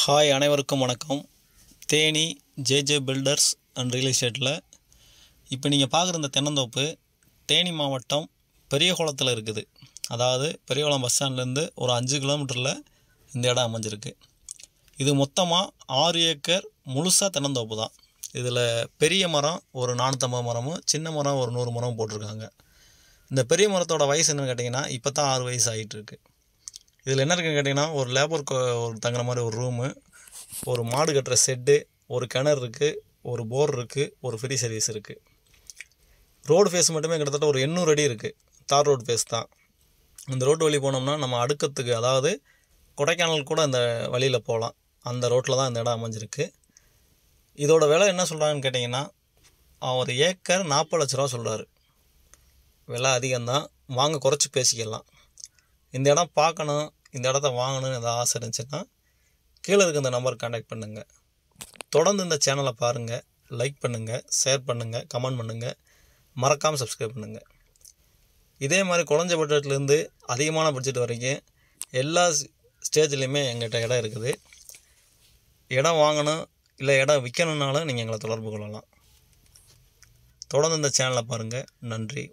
Hi அனைவருக்கும் வணக்கம். Theni JJ builders and real எஸ்டேட்டில் இப்போ நீங்கள் பார்க்குற இந்த தென்னந்தோப்பு தேனி மாவட்டம் பெரியகுளத்தில் இருக்குது. அதாவது பெரியகுளம் பஸ் ஸ்டாண்ட்லேருந்து ஒரு அஞ்சு கிலோமீட்டரில் இந்த இடம் அமைஞ்சிருக்கு. இது மொத்தமாக ஆறு ஏக்கர் முழுசாக தென்னந்தோப்பு தான். இதில் பெரிய மரம் ஒரு நானூற்றம்பது மரமும் சின்ன மரம் ஒரு நூறு மரமும் போட்டிருக்காங்க. இந்த பெரிய மரத்தோட வயசு என்னன்னு கேட்டிங்கன்னா இப்போ தான் ஆறு வயசு ஆகிட்டுருக்கு இதில் என்ன இருக்குன்னு கேட்டிங்கன்னா ஒரு லேபர் ஒரு தங்குற மாதிரி ஒரு ரூமு ஒரு மாடு கட்டுற ஷெட்டு ஒரு கிணறு இருக்குது ஒரு போர் இருக்குது ஒரு ஃப்ரீ சர்வீஸ் இருக்குது ரோடு ஃபேஸ் மட்டுமே கிட்டத்தட்ட ஒரு எண்ணூறு அடி இருக்குது தார் ரோடு ஃபேஸ் தான். இந்த ரோட்டு வழி போனோம்னா நம்ம அடுக்கத்துக்கு அதாவது கொடைக்கானல் கூட இந்த வழியில் போகலாம். அந்த ரோட்டில் தான் இந்த இடம் அமைஞ்சிருக்கு. இதோட விலை என்ன சொல்கிறாங்கன்னு கேட்டிங்கன்னா ஒரு ஏக்கர் நாற்பது லட்ச ரூபா சொல்கிறாரு விலை அதிகம்தான். வாங்க குறைச்சி பேசிக்கலாம். இந்த இடம் பார்க்கணும். இந்த இடத்த வாங்கணும்னு எதாவது ஆசை இருந்துச்சுன்னா கீழே இருக்க இந்த நம்பருக்கு காண்டாக்ட் பண்ணுங்கள் தொடர்ந்து இந்த சேனலை பாருங்கள் லைக் பண்ணுங்கள் ஷேர் பண்ணுங்கள் கமெண்ட் பண்ணுங்கள் மறக்காமல் சப்ஸ்கிரைப் பண்ணுங்கள் இதே மாதிரி குறைஞ்ச பட்ஜெட்லேருந்து அதிகமான பட்ஜெட் வரைக்கும் எல்லா ஸ்டேஜ்லேயுமே எங்கிட்ட இடம் இருக்குது. இடம் வாங்கணும் இல்லை இடம் விற்கணுன்னாலும் நீங்கள் எங்களை தொடர்பு கொள்ளலாம். தொடர்ந்து இந்த சேனலை பாருங்கள் நன்றி